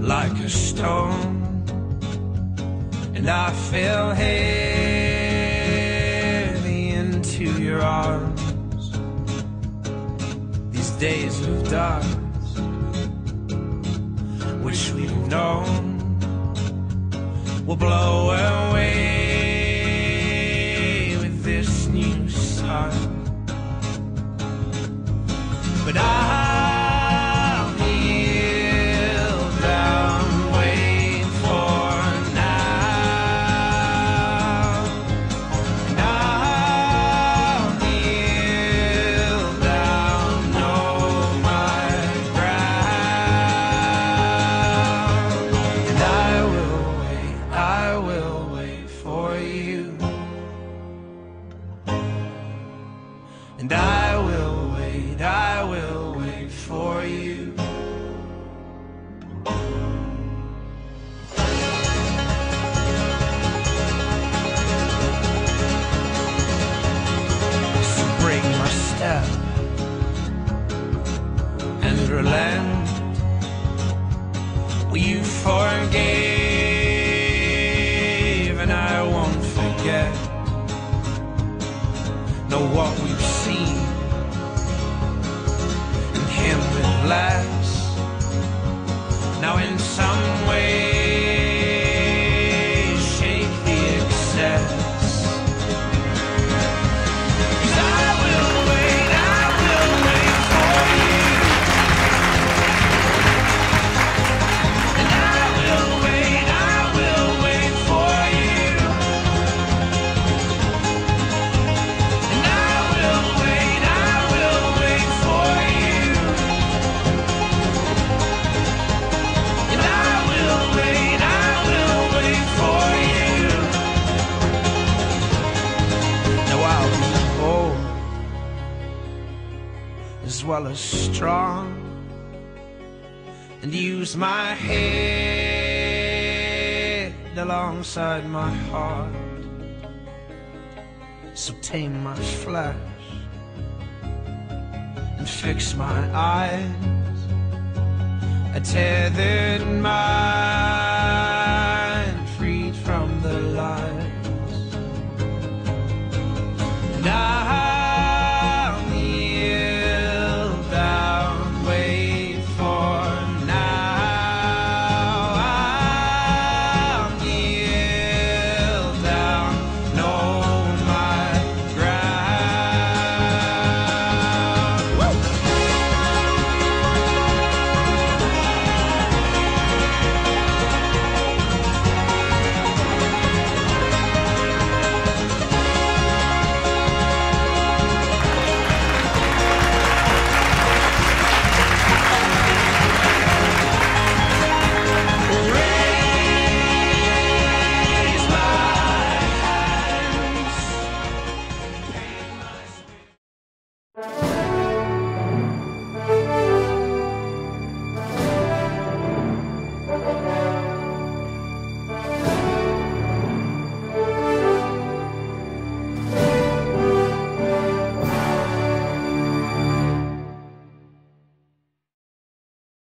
like a stone, and I fell heavy into your arms. These days of darkness, wish we'd have known, will blow away with this new sun. And I will wait, I will wait for you. So break my step and relent. Well, you forgave, and I won't forget know what we've well as strong and use my head alongside my heart. So tame my flesh and fix my eyes. A tethered mind